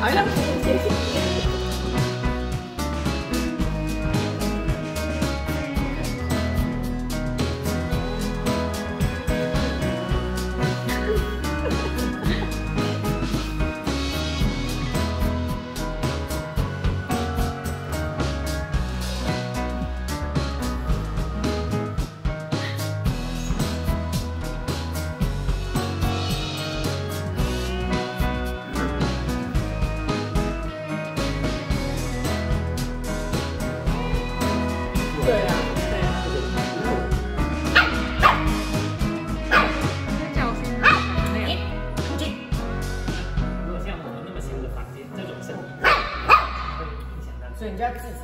好 像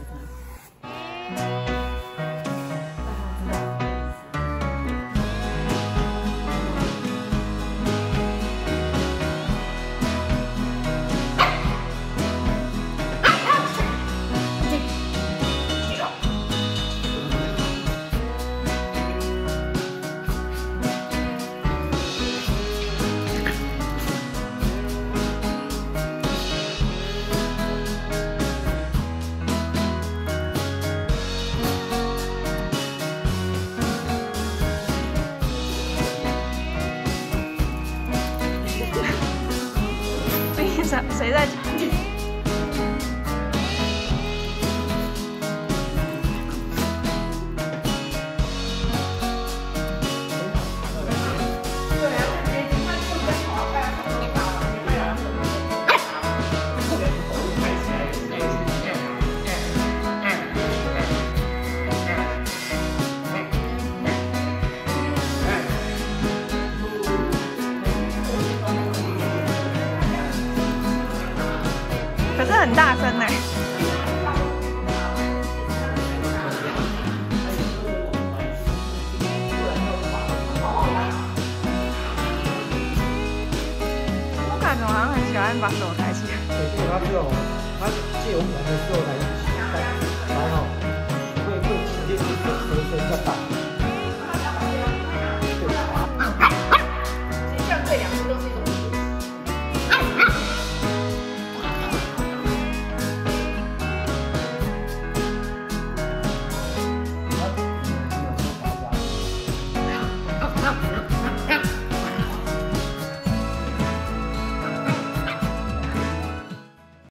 くだ。谁在？很大声呢。我感觉好很喜欢把手抬起来。对，他这种，他借我们的时候来，还好，会会直接一个和声打。